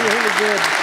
you really good.